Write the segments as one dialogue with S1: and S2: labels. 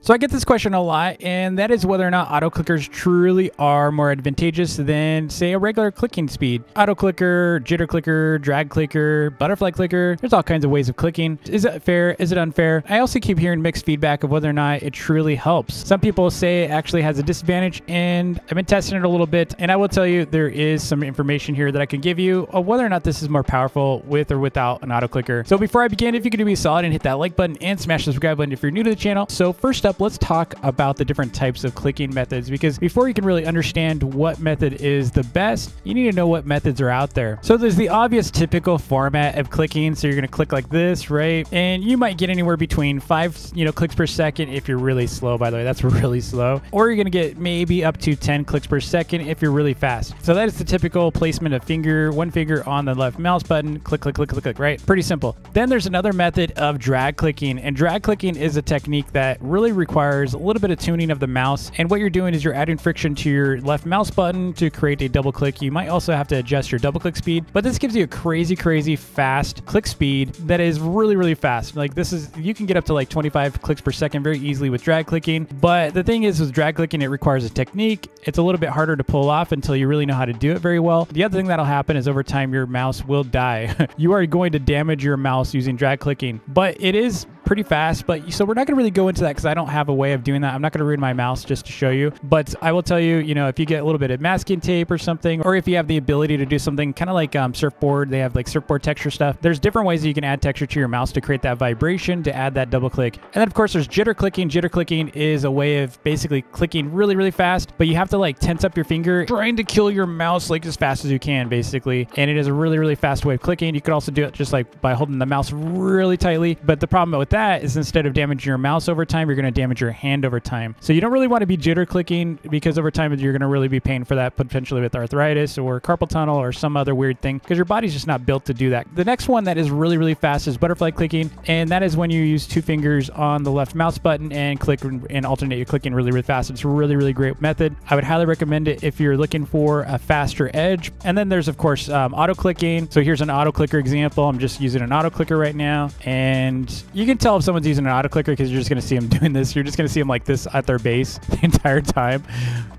S1: So I get this question a lot, and that is whether or not auto clickers truly are more advantageous than, say, a regular clicking speed. Auto clicker, jitter clicker, drag clicker, butterfly clicker. There's all kinds of ways of clicking. Is it fair? Is it unfair? I also keep hearing mixed feedback of whether or not it truly helps. Some people say it actually has a disadvantage, and I've been testing it a little bit, and I will tell you there is some information here that I can give you of whether or not this is more powerful with or without an auto clicker. So before I begin, if you could do me a solid and hit that like button and smash the subscribe button if you're new to the channel. So first up, let's talk about the different types of clicking methods because before you can really understand what method is the best, you need to know what methods are out there. So there's the obvious typical format of clicking. So you're going to click like this, right? And you might get anywhere between five, you know, clicks per second if you're really slow, by the way, that's really slow. Or you're going to get maybe up to 10 clicks per second if you're really fast. So that is the typical placement of finger, one finger on the left mouse button, click, click, click, click, click, right? Pretty simple. Then there's another method of drag clicking and drag clicking is a technique that really requires a little bit of tuning of the mouse. And what you're doing is you're adding friction to your left mouse button to create a double click. You might also have to adjust your double click speed, but this gives you a crazy, crazy fast click speed that is really, really fast. Like this is, you can get up to like 25 clicks per second very easily with drag clicking. But the thing is with drag clicking, it requires a technique. It's a little bit harder to pull off until you really know how to do it very well. The other thing that'll happen is over time, your mouse will die. you are going to damage your mouse using drag clicking, but it is pretty fast. But so we're not going to really go into that because I don't have a way of doing that. I'm not going to ruin my mouse just to show you. But I will tell you, you know, if you get a little bit of masking tape or something, or if you have the ability to do something kind of like um, surfboard, they have like surfboard texture stuff. There's different ways that you can add texture to your mouse to create that vibration, to add that double click. And then of course there's jitter clicking. Jitter clicking is a way of basically clicking really, really fast, but you have to like tense up your finger, trying to kill your mouse like as fast as you can, basically. And it is a really, really fast way of clicking. You could also do it just like by holding the mouse really tightly. But the problem with that is instead of damaging your mouse over time, you're going to damage your hand over time. So you don't really want to be jitter clicking because over time you're going to really be paying for that potentially with arthritis or carpal tunnel or some other weird thing because your body's just not built to do that. The next one that is really, really fast is butterfly clicking. And that is when you use two fingers on the left mouse button and click and alternate your clicking really, really fast. It's a really, really great method. I would highly recommend it if you're looking for a faster edge. And then there's, of course, um, auto clicking. So here's an auto clicker example. I'm just using an auto clicker right now. And you can tell if someone's using an auto clicker because you're just going to see them doing this. You're just going to see them like this at their base the entire time.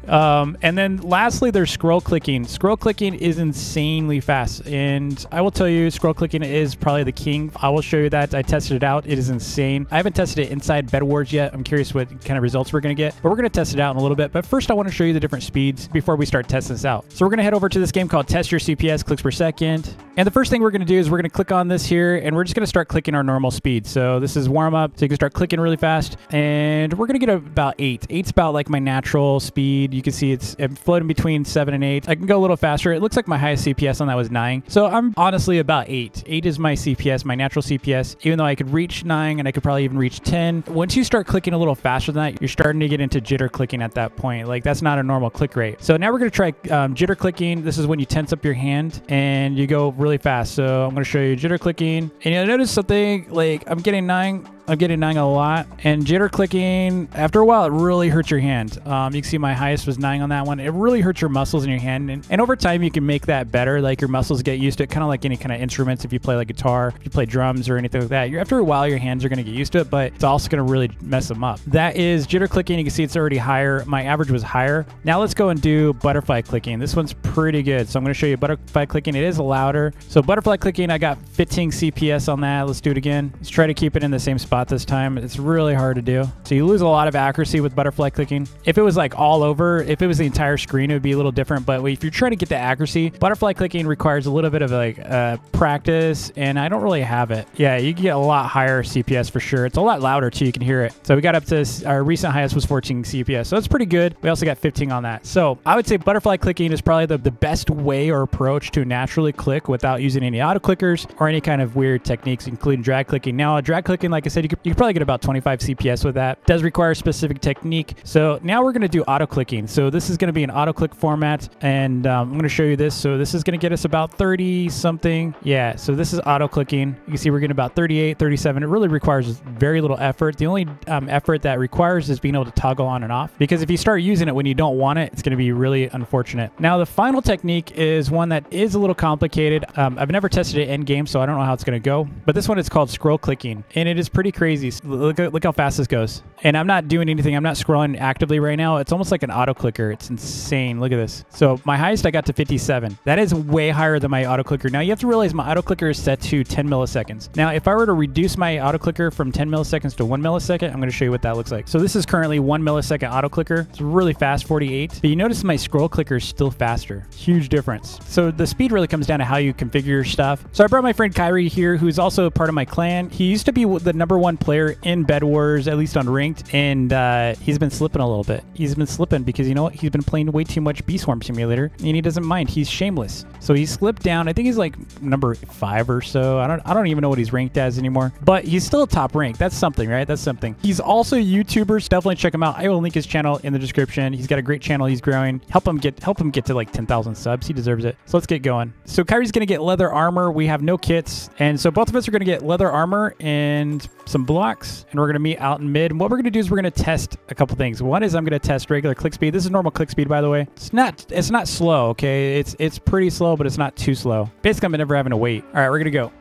S1: Um, and then lastly, there's scroll clicking. Scroll clicking is insanely fast. And I will tell you, scroll clicking is probably the king. I will show you that. I tested it out. It is insane. I haven't tested it inside Bed Wars yet. I'm curious what kind of results we're going to get. But we're going to test it out in a little bit. But first, I want to show you the different speeds before we start testing this out. So we're going to head over to this game called Test Your CPS Clicks Per Second. And the first thing we're going to do is we're going to click on this here. And we're just going to start clicking our normal speed. So this is warm up. So you can start clicking really fast. And we're going to get about 8. Eight's about like my natural speed. You can see it's floating between 7 and 8. I can go a little faster. It looks like my highest CPS on that was 9. So I'm honestly about 8. 8 is my CPS, my natural CPS, even though I could reach 9 and I could probably even reach 10. Once you start clicking a little faster than that, you're starting to get into jitter clicking at that point. Like that's not a normal click rate. So now we're going to try um, jitter clicking. This is when you tense up your hand and you go really fast. So I'm going to show you jitter clicking. And you'll notice something like I'm getting 9 I'm getting nine a lot. And jitter clicking, after a while, it really hurts your hand. Um, you can see my highest was nine on that one. It really hurts your muscles in your hand. And, and over time, you can make that better. Like your muscles get used to it, kind of like any kind of instruments. If you play like guitar, if you play drums or anything like that, you're, after a while, your hands are going to get used to it, but it's also going to really mess them up. That is jitter clicking. You can see it's already higher. My average was higher. Now let's go and do butterfly clicking. This one's pretty good. So I'm going to show you butterfly clicking. It is louder. So butterfly clicking, I got 15 CPS on that. Let's do it again. Let's try to keep it in the same spot this time. It's really hard to do. So you lose a lot of accuracy with butterfly clicking. If it was like all over, if it was the entire screen, it would be a little different. But if you're trying to get the accuracy, butterfly clicking requires a little bit of like uh, practice, and I don't really have it. Yeah, you get a lot higher CPS for sure. It's a lot louder too. You can hear it. So we got up to our recent highest was 14 CPS. So it's pretty good. We also got 15 on that. So I would say butterfly clicking is probably the, the best way or approach to naturally click without using any auto clickers or any kind of weird techniques, including drag clicking. Now, drag clicking, like I said, you could, you could probably get about 25 CPS with that. Does require a specific technique. So now we're going to do auto clicking. So this is going to be an auto click format, and um, I'm going to show you this. So this is going to get us about 30 something. Yeah, so this is auto clicking. You can see we're getting about 38, 37. It really requires very little effort. The only um, effort that requires is being able to toggle on and off. Because if you start using it when you don't want it, it's going to be really unfortunate. Now the final technique is one that is a little complicated. Um, I've never tested it in game, so I don't know how it's going to go. But this one is called scroll clicking, and it is pretty crazy. Look, look how fast this goes. And I'm not doing anything. I'm not scrolling actively right now. It's almost like an auto clicker. It's insane. Look at this. So my highest I got to 57. That is way higher than my auto clicker. Now you have to realize my auto clicker is set to 10 milliseconds. Now if I were to reduce my auto clicker from 10 milliseconds to 1 millisecond, I'm going to show you what that looks like. So this is currently 1 millisecond auto clicker. It's really fast, 48. But you notice my scroll clicker is still faster. Huge difference. So the speed really comes down to how you configure your stuff. So I brought my friend Khayri here, who's also part of my clan. He used to be the number one player in Bed Wars, at least on ranked, and uh, he's been slipping a little bit. He's been slipping because you know what? He's been playing way too much Bee Swarm Simulator, and he doesn't mind. He's shameless. So he slipped down. I think he's like number five or so. I don't I don't even know what he's ranked as anymore. But he's still a top rank. That's something, right? That's something. He's also a YouTuber. So definitely check him out. I will link his channel in the description. He's got a great channel. He's growing. Help him get help him get to like 10,000 subs. He deserves it. So let's get going. So Khayri's gonna get leather armor. We have no kits, and so both of us are gonna get leather armor and some blocks, and we're gonna meet out in mid. And what we're gonna do is we're gonna test a couple things. One is I'm gonna test regular click speed. This is normal click speed, by the way. It's not it's not slow. Okay, it's it's pretty slow, but it's not too slow. Basically, I'm never having to wait. All right, we're gonna go.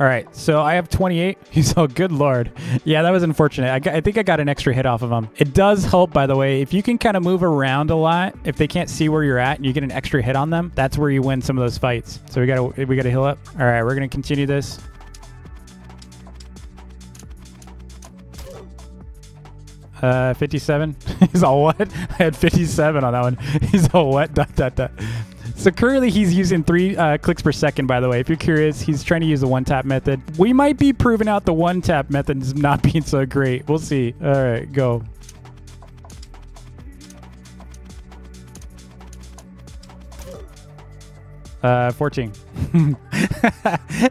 S1: All right, so I have 28. He's oh, good lord. Yeah, that was unfortunate. I, got, I think I got an extra hit off of him. It does help, by the way, if you can kind of move around a lot. If they can't see where you're at and you get an extra hit on them, that's where you win some of those fights. So we gotta we gotta heal up. All right, we're gonna continue this. Uh, 57. He's all what? I had 57 on that one. He's all what? Dot, dot, dot. So currently he's using three uh, clicks per second, by the way. If you're curious, he's trying to use the one tap method. We might be proving out the one tap method is not being so great. We'll see. All right, go. Uh, 14.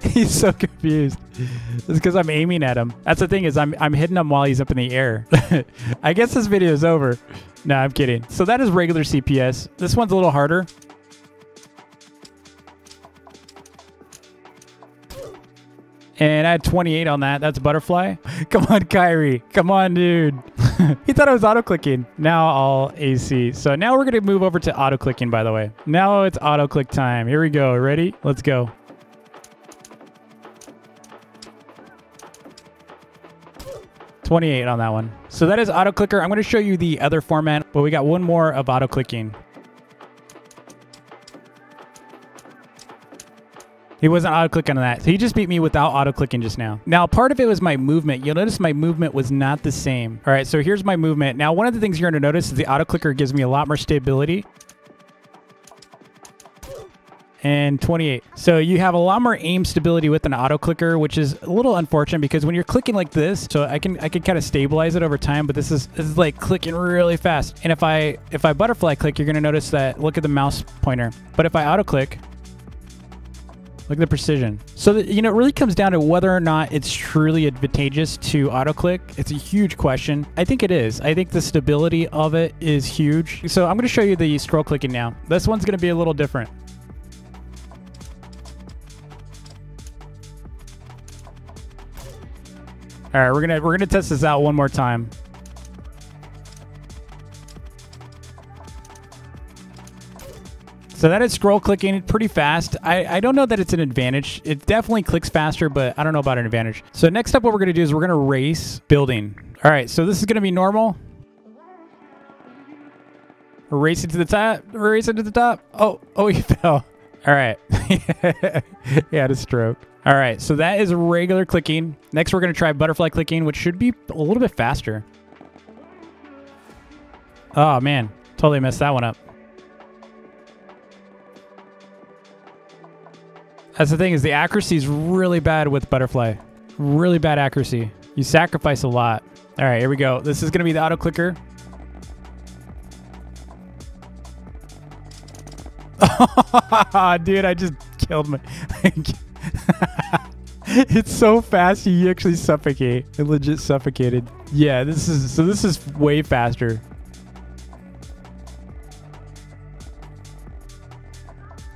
S1: he's so confused. It's because I'm aiming at him. That's the thing is I'm I'm hitting him while he's up in the air. I guess this video is over. No, I'm kidding. So that is regular CPS. This one's a little harder. And I had 28 on that. That's butterfly. Come on, Khayri. Come on, dude. he thought I was auto-clicking. Now all AC. So now we're going to move over to auto-clicking, by the way. Now it's auto-click time. Here we go. Ready? Let's go. Twenty-eight on that one. So that is auto clicker. I'm going to show you the other format, but we got one more of auto clicking. He wasn't auto-clicking on that. So he just beat me without auto-clicking just now. Now, part of it was my movement. You'll notice my movement was not the same. All right, so here's my movement. Now, one of the things you're going to notice is the auto-clicker gives me a lot more stability and 28. So you have a lot more aim stability with an auto clicker, which is a little unfortunate because when you're clicking like this, so I can I can kind of stabilize it over time, but this is this is like clicking really fast. And if I if I butterfly click, you're gonna notice that look at the mouse pointer. But if I auto click, Look at the precision. So, that, you know, it really comes down to whether or not it's truly advantageous to auto click. It's a huge question. I think it is. I think the stability of it is huge. So I'm going to show you the scroll clicking now. This one's going to be a little different. All right, we're gonna we're gonna test this out one more time. So that is scroll clicking pretty fast. I, I don't know that it's an advantage. It definitely clicks faster, but I don't know about an advantage. So next up, what we're going to do is we're going to race building. All right, so this is going to be normal. Racing to the top. Racing to the top. Oh, oh, he fell. All right. he had a stroke. All right, so that is regular clicking. Next, we're going to try butterfly clicking, which should be a little bit faster. Oh, man. Totally messed that one up. That's the thing is the accuracy is really bad with butterfly. Really bad accuracy. You sacrifice a lot. All right, here we go. This is going to be the auto clicker. Dude, I just killed my... it's so fast you actually suffocate. It legit suffocated. Yeah, this is... So this is way faster.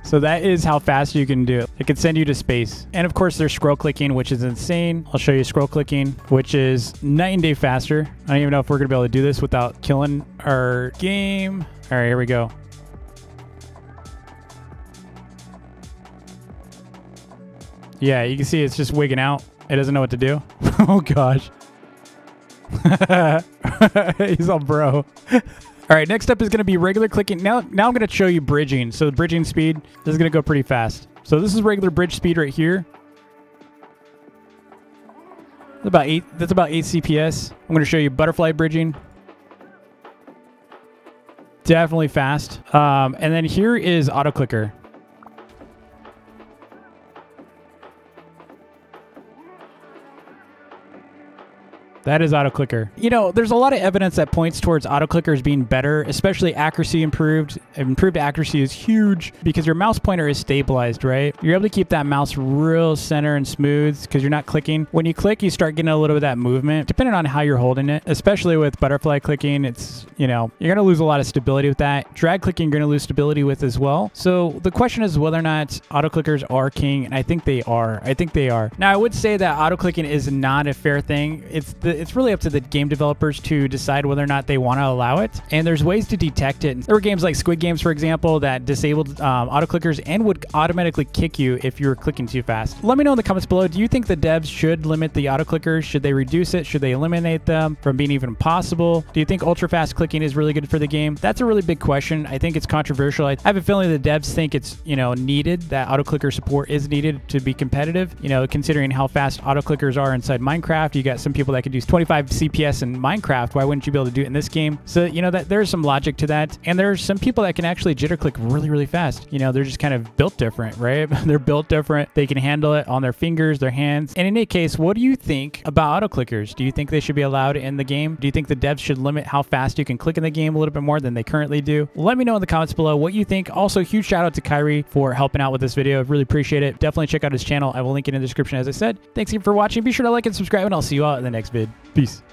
S1: So that is how fast you can do it. It can send you to space. And of course, there's scroll clicking, which is insane. I'll show you scroll clicking, which is night and day faster. I don't even know if we're to be able to do this without killing our game. All right, here we go. Yeah, you can see it's just wigging out. It doesn't know what to do. oh gosh. He's all bro. All right, next up is going to be regular clicking. Now, now I'm going to show you bridging. So the bridging speed this is going to go pretty fast. So this is regular bridge speed right here. That's about eight. That's about eight CPS. I'm going to show you butterfly bridging. Definitely fast. Um, and then here is auto clicker. That is auto clicker. You know, there's a lot of evidence that points towards auto clickers being better, especially accuracy improved. Improved accuracy is huge because your mouse pointer is stabilized, right? You're able to keep that mouse real center and smooth because you're not clicking. When you click, you start getting a little bit of that movement, depending on how you're holding it. Especially with butterfly clicking, it's, you know, you're going to lose a lot of stability with that. Drag clicking, you're going to lose stability with as well. So the question is whether or not auto clickers are king, and I think they are. I think they are. Now, I would say that auto clicking is not a fair thing. It's the it's really up to the game developers to decide whether or not they want to allow it. And there's ways to detect it. There were games like Squid Games, for example, that disabled um, auto clickers and would automatically kick you if you were clicking too fast. Let me know in the comments below. Do you think the devs should limit the auto clickers? Should they reduce it? Should they eliminate them from being even possible? Do you think ultra fast clicking is really good for the game? That's a really big question. I think it's controversial. I have a feeling the devs think it's you know needed that auto clicker support is needed to be competitive. You know, considering how fast auto clickers are inside Minecraft, you got some people that could use 25 CPS in Minecraft. Why wouldn't you be able to do it in this game? So, you know, that there's some logic to that. And there's some people that can actually jitter click really, really fast. You know, they're just kind of built different, right? they're built different. They can handle it on their fingers, their hands. And in any case, what do you think about auto clickers? Do you think they should be allowed in the game? Do you think the devs should limit how fast you can click in the game a little bit more than they currently do? Let me know in the comments below what you think. Also, huge shout out to Khayri for helping out with this video. I really appreciate it. Definitely check out his channel. I will link it in the description as I said. Thanks again for watching. Be sure to like and subscribe, and I'll see you all in the next vid. Peace.